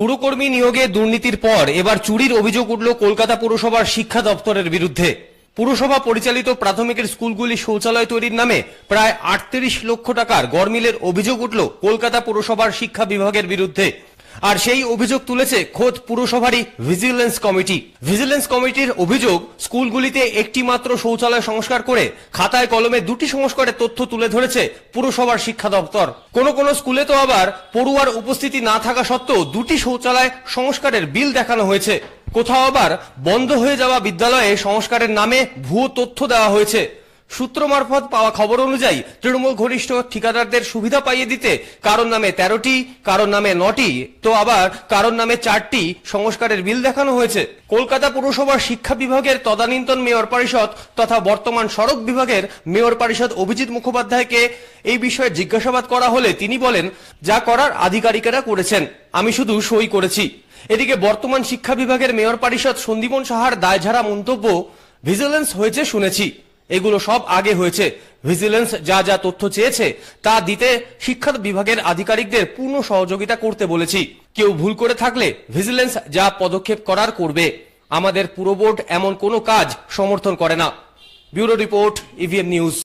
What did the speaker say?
পুরকর্মী নিয়োগে দুর্নীতির পর এবার চুরির অভিযোগ উঠল কলকাতা পুরসভার শিক্ষা দপ্তরের বিরুদ্ধে। পুরসভা পরিচালিত প্রাথমিকের স্কুলগুলি শৌচালয় তৈরির নামে প্রায় আটত্রিশ লক্ষ টাকার গরমিলের অভিযোগ উঠল কলকাতা পুরসভার শিক্ষা বিভাগের বিরুদ্ধে। আর সেই অভিযোগ তুলেছে খোদ পুরসভারই ভিজিলেন্স কমিটি। ভিজিলেন্স কমিটির অভিযোগ, স্কুলগুলিতে একটি মাত্র শৌচালয় সংস্কার করে খাতায় কলমে দুটি সংস্কারের তথ্য তুলে ধরেছে পুরসভার শিক্ষা দপ্তর। কোন কোন স্কুলে তো আবার পড়ুয়ার উপস্থিতি না থাকা সত্ত্বেও দুটি শৌচালয় সংস্কারের বিল দেখানো হয়েছে। কোথাও আবার বন্ধ হয়ে যাওয়া বিদ্যালয়ে সংস্কারের নামে ভুয়ো তথ্য দেওয়া হয়েছে। সূত্র মারফত পাওয়া খবর অনুযায়ী তৃণমূল ঘনিষ্ঠ ঠিকাদারদের সুবিধা পাইয়ে দিতে কারোর নামে তেরোটি কারোর নামে নটি, তো আবার কারোর নামে চারটি সংস্কারের বিল দেখানো হয়েছে। কলকাতা পুরসভার শিক্ষা বিভাগের তদানীন্তন মেয়র পরিষদ তথা বর্তমান সড়ক বিভাগের মেয়র পরিষদ অভিজিৎ মুখোপাধ্যায়কে এই বিষয়ে জিজ্ঞাসাবাদ করা হলে তিনি বলেন, যা করার আধিকারিকেরা করেছেন, আমি শুধু সই করেছি। এদিকে বর্তমান শিক্ষা বিভাগের মেয়র পরিষদ সন্দীপন সাহার দায়ঝাড়া মন্তব্য ভিজিলেন্স হয়েছে শুনেছি। এগুলো সব আগে হয়েছে। ভিজিলেন্স যা যা তথ্য চেয়েছে, তা দিতে শিক্ষা বিভাগের আধিকারিকদের পূর্ণ সহযোগিতা করতে বলেছি। কেউ ভুল করে থাকলে ভিজিলেন্স যা পদক্ষেপ করার করবে। আমাদের পুরো বোর্ড এমন কোনো কাজ সমর্থন করে না। Bureau report EVM news